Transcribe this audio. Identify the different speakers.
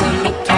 Speaker 1: listen.